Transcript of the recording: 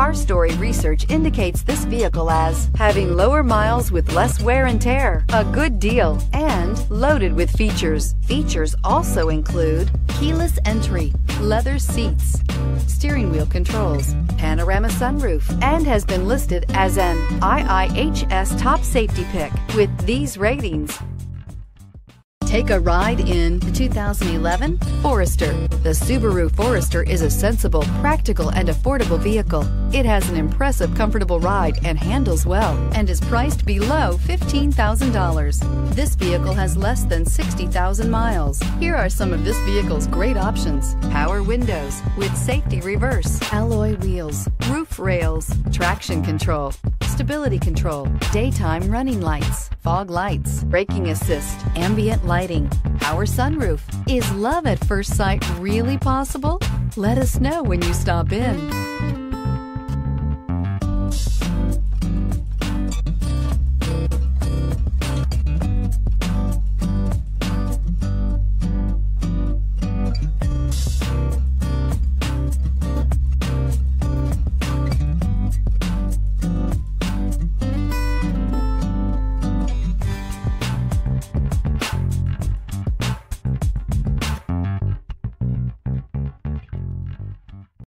Car Story research indicates this vehicle as having lower miles with less wear and tear, a good deal, and loaded with features. Features also include keyless entry, leather seats, steering wheel controls, panorama sunroof, and has been listed as an IIHS top safety pick with these ratings. Take a ride in the 2011 Forester. The Subaru Forester is a sensible, practical, and affordable vehicle. It has an impressive, comfortable ride and handles well and is priced below $15,000. This vehicle has less than 60,000 miles. Here are some of this vehicle's great options. Power windows with safety reverse, alloy wheels, roof rails, traction control, stability control, daytime running lights, fog lights, braking assist, ambient lighting, power sunroof. Is love at first sight really possible? Let us know when you stop in.